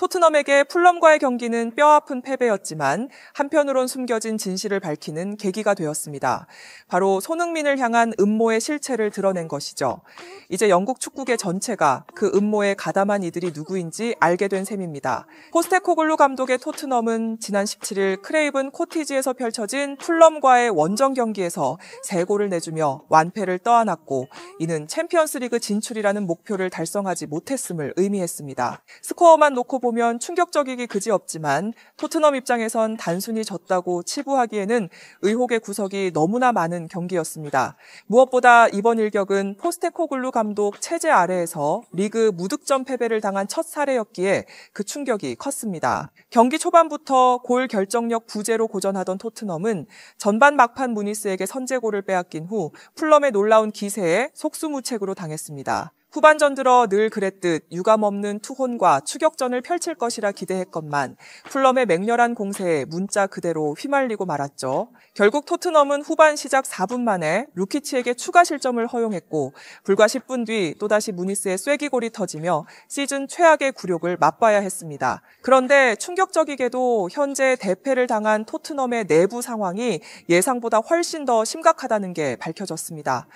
토트넘에게 풀럼과의 경기는 뼈아픈 패배였지만 한편으론 숨겨진 진실을 밝히는 계기가 되었습니다. 바로 손흥민을 향한 음모의 실체를 드러낸 것이죠. 이제 영국 축구계 전체가 그 음모에 가담한 이들이 누구인지 알게 된 셈입니다. 포스테코글루 감독의 토트넘은 지난 17일 크레이븐 코티지에서 펼쳐진 풀럼과의 원정 경기에서 3골을 내주며 완패를 떠안았고 이는 챔피언스리그 진출이라는 목표를 달성하지 못했음을 의미했습니다. 스코어만 놓고 보면 충격적이기 그지없지만 토트넘 입장에선 단순히 졌다고 치부하기에는 의혹의 구석이 너무나 많은 경기였습니다. 무엇보다 이번 일격은 포스테코글루 감독 체제 아래에서 리그 무득점 패배를 당한 첫 사례였기에 그 충격이 컸습니다. 경기 초반부터 골 결정력 부재로 고전하던 토트넘은 전반 막판 무니스에게 선제골을 빼앗긴 후 풀럼의 놀라운 기세에 속수무책으로 당했습니다. 후반전 들어 늘 그랬듯 유감 없는 투혼과 추격전을 펼칠 것이라 기대했건만 풀럼의 맹렬한 공세에 문자 그대로 휘말리고 말았죠. 결국 토트넘은 후반 시작 4분 만에 루키치에게 추가 실점을 허용했고 불과 10분 뒤 또다시 무니스의 쐐기골이 터지며 시즌 최악의 굴욕을 맛봐야 했습니다. 그런데 충격적이게도 현재 대패를 당한 토트넘의 내부 상황이 예상보다 훨씬 더 심각하다는 게 밝혀졌습니다.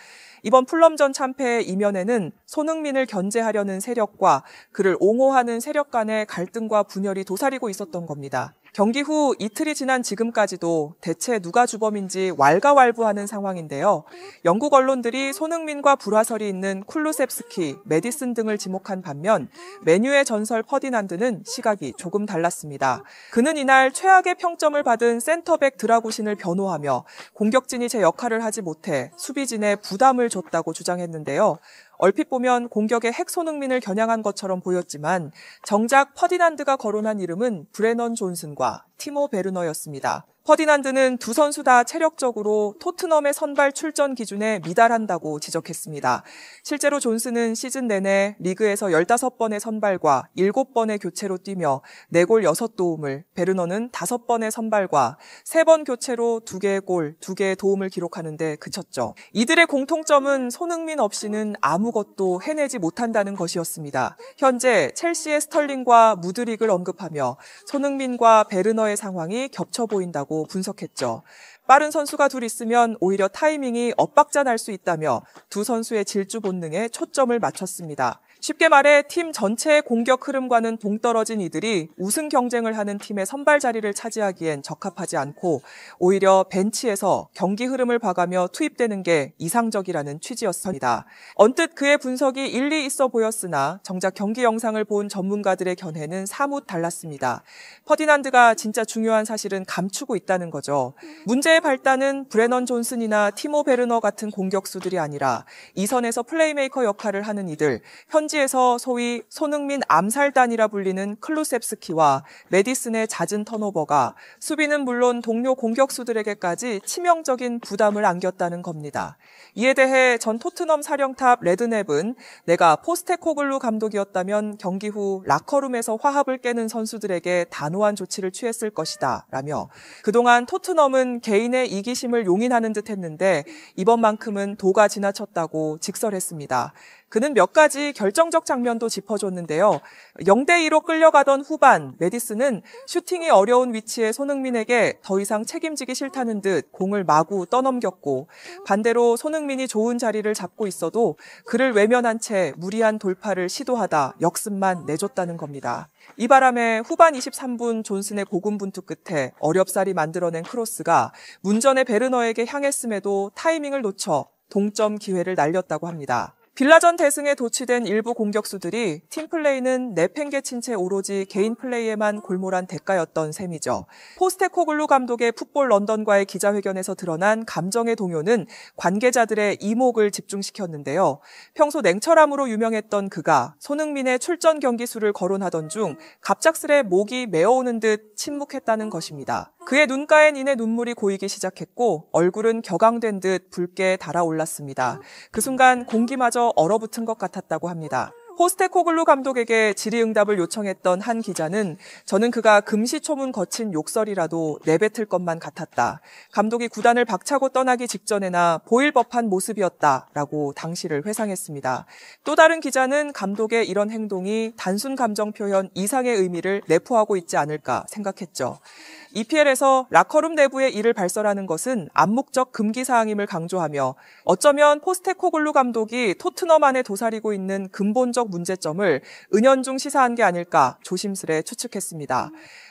이번 풀럼전 참패의 이면에는 손흥민을 견제하려는 세력과 그를 옹호하는 세력 간의 갈등과 분열이 도사리고 있었던 겁니다. 경기 후 이틀이 지난 지금까지도 대체 누가 주범인지 왈가왈부하는 상황인데요. 영국 언론들이 손흥민과 불화설이 있는 쿨루셉스키, 메디슨 등을 지목한 반면 메뉴의 전설 퍼디난드는 시각이 조금 달랐습니다. 그는 이날 최악의 평점을 받은 센터백 드라구신을 변호하며 공격진이 제 역할을 하지 못해 수비진에 부담을 줬다고 주장했는데요. 얼핏 보면 공격의 핵 손흥민을 겨냥한 것처럼 보였지만 정작 퍼디난드가 거론한 이름은 브레넌 존슨과 티모 베르너였습니다. 퍼디난드는 두 선수 다 체력적으로 토트넘의 선발 출전 기준에 미달한다고 지적했습니다. 실제로 존슨은 시즌 내내 리그에서 15번의 선발과 7번의 교체로 뛰며 4골 6도움을, 베르너는 5번의 선발과 3번 교체로 2개의 골, 2개의 도움을 기록하는데 그쳤죠. 이들의 공통점은 손흥민 없이는 아무것도 해내지 못한다는 것이었습니다. 현재 첼시의 스털링과 무드릭을 언급하며 손흥민과 베르너의 상황이 겹쳐 보인다고 있다고 분석했죠. 빠른 선수가 둘 있으면 오히려 타이밍이 엇박자 날 수 있다며 두 선수의 질주 본능에 초점을 맞췄습니다. 쉽게 말해 팀 전체의 공격 흐름과는 동떨어진 이들이 우승 경쟁을 하는 팀의 선발 자리를 차지하기엔 적합하지 않고 오히려 벤치에서 경기 흐름을 봐가며 투입되는 게 이상적이라는 취지였습니다. 언뜻 그의 분석이 일리 있어 보였으나 정작 경기 영상을 본 전문가들의 견해는 사뭇 달랐습니다. 퍼디난드가 진짜 중요한 사실은 감추고 있다는 거죠. 문제의 발단은 브레넌 존슨이나 티모 베르너 같은 공격수들이 아니라 이선에서 플레이메이커 역할을 하는 이들, 현지 현지에서 소위 손흥민 암살단이라 불리는 쿨루셉스키와 매디슨의 잦은 턴오버가 수비는 물론 동료 공격수들에게까지 치명적인 부담을 안겼다는 겁니다. 이에 대해 전 토트넘 사령탑 레드넵은 내가 포스테코글루 감독이었다면 경기 후 라커룸에서 화합을 깨는 선수들에게 단호한 조치를 취했을 것이다 라며 그동안 토트넘은 개인의 이기심을 용인하는 듯 했는데 이번만큼은 도가 지나쳤다고 직설했습니다. 그는 몇 가지 결정적 장면도 짚어줬는데요. 0대2로 끌려가던 후반 메디스는 슈팅이 어려운 위치에 손흥민에게 더 이상 책임지기 싫다는 듯 공을 마구 떠넘겼고 반대로 손흥민이 좋은 자리를 잡고 있어도 그를 외면한 채 무리한 돌파를 시도하다 역습만 내줬다는 겁니다. 이 바람에 후반 23분 존슨의 고군분투 끝에 어렵사리 만들어낸 크로스가 문전의 베르너에게 향했음에도 타이밍을 놓쳐 동점 기회를 날렸다고 합니다. 빌라전 대승에 도취된 일부 공격수들이 팀플레이는 내팽개친 채 오로지 개인 플레이에만 골몰한 대가였던 셈이죠. 포스테코글루 감독의 풋볼 런던과의 기자회견에서 드러난 감정의 동요는 관계자들의 이목을 집중시켰는데요. 평소 냉철함으로 유명했던 그가 손흥민의 출전 경기 수를 거론하던 중 갑작스레 목이 메어오는 듯 침묵했다는 것입니다. 그의 눈가엔 이내 눈물이 고이기 시작했고 얼굴은 격앙된 듯 붉게 달아올랐습니다. 그 순간 공기마저 얼어붙은 것 같았다고 합니다. 포스테코글루 감독에게 질의응답을 요청했던 한 기자는 저는 그가 금시초문 거친 욕설이라도 내뱉을 것만 같았다. 감독이 구단을 박차고 떠나기 직전에나 보일 법한 모습이었다라고 당시를 회상했습니다. 또 다른 기자는 감독의 이런 행동이 단순 감정 표현 이상의 의미를 내포하고 있지 않을까 생각했죠. EPL에서 라커룸 내부의 일을 발설하는 것은 암묵적 금기 사항임을 강조하며 어쩌면 포스테코글루 감독이 토트넘 안에 도사리고 있는 근본적 문제점을 은연중 시사한 게 아닐까 조심스레 추측했습니다.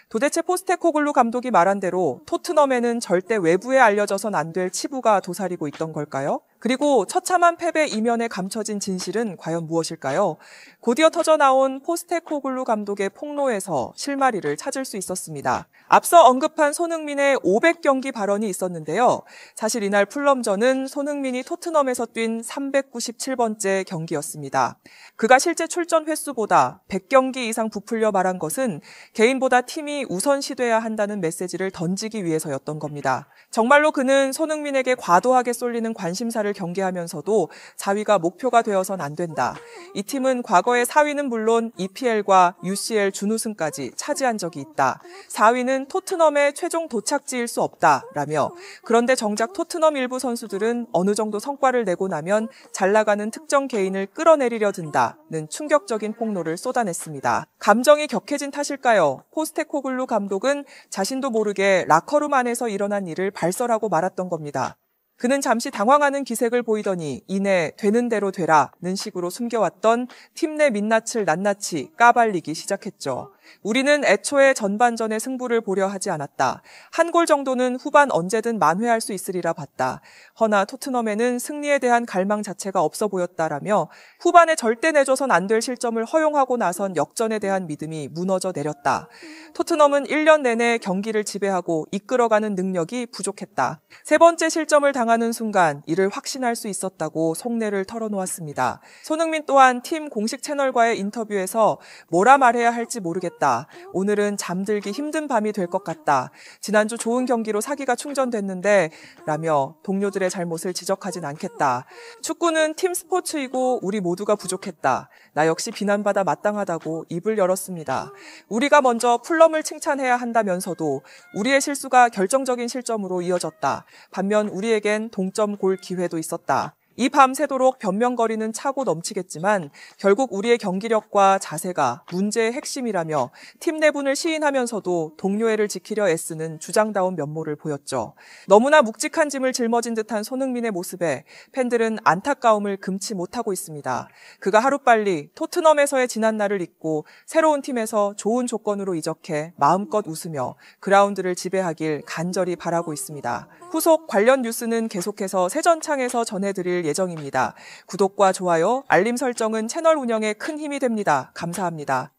도대체 포스테코글루 감독이 말한 대로 토트넘에는 절대 외부에 알려져선 안 될 치부가 도사리고 있던 걸까요? 그리고 처참한 패배 이면에 감춰진 진실은 과연 무엇일까요? 곧이어 터져 나온 포스테코글루 감독의 폭로에서 실마리를 찾을 수 있었습니다. 앞서 언급한 손흥민의 500경기 발언이 있었는데요. 사실 이날 풀럼전은 손흥민이 토트넘에서 뛴 397번째 경기였습니다. 그가 실제 출전 횟수보다 100경기 이상 부풀려 말한 것은 개인보다 팀이 우선시돼야 한다는 메시지를 던지기 위해서였던 겁니다. 정말로 그는 손흥민에게 과도하게 쏠리는 관심사를 경계하면서도 4위가 목표가 되어선 안 된다. 이 팀은 과거의 4위는 물론 EPL과 UCL 준우승까지 차지한 적이 있다. 4위는 토트넘의 최종 도착지일 수 없다. 라며 그런데 정작 토트넘 일부 선수들은 어느 정도 성과를 내고 나면 잘 나가는 특정 개인을 끌어내리려 든다는 충격적인 폭로를 쏟아냈습니다. 감정이 격해진 탓일까요? 포스테코글루 감독은 자신도 모르게 라커룸 안에서 일어난 일을 발설하고 말았던 겁니다. 그는 잠시 당황하는 기색을 보이더니 이내 되는 대로 되라는 식으로 숨겨왔던 팀 내 민낯을 낱낱이 까발리기 시작했죠. 우리는 애초에 전반전에 승부를 보려 하지 않았다. 한 골 정도는 후반 언제든 만회할 수 있으리라 봤다. 허나 토트넘에는 승리에 대한 갈망 자체가 없어 보였다라며 후반에 절대 내줘선 안 될 실점을 허용하고 나선 역전에 대한 믿음이 무너져 내렸다. 토트넘은 1년 내내 경기를 지배하고 이끌어가는 능력이 부족했다. 세 번째 실점을 당하는 순간 이를 확신할 수 있었다고 속내를 털어놓았습니다. 손흥민 또한 팀 공식 채널과의 인터뷰에서 뭐라 말해야 할지 모르겠다. 오늘은 잠들기 힘든 밤이 될 것 같다. 지난주 좋은 경기로 사기가 충전됐는데 라며 동료들의 잘못을 지적하진 않겠다. 축구는 팀 스포츠이고 우리 모두가 부족했다. 나 역시 비난받아 마땅하다고 입을 열었습니다. 우리가 먼저 플럼을 칭찬해야 한다면서도 우리의 실수가 결정적인 실점으로 이어졌다. 반면 우리에겐 동점 골 기회도 있었다. 이 밤새도록 변명거리는 차고 넘치겠지만 결국 우리의 경기력과 자세가 문제의 핵심이라며 팀 내분을 시인하면서도 동료애를 지키려 애쓰는 주장다운 면모를 보였죠. 너무나 묵직한 짐을 짊어진 듯한 손흥민의 모습에 팬들은 안타까움을 금치 못하고 있습니다. 그가 하루빨리 토트넘에서의 지난 날을 잊고 새로운 팀에서 좋은 조건으로 이적해 마음껏 웃으며 그라운드를 지배하길 간절히 바라고 있습니다. 후속 관련 뉴스는 계속해서 새전창에서 전해 예정입니다. 구독과 좋아요, 알림 설정은 채널 운영에 큰 힘이 됩니다. 감사합니다.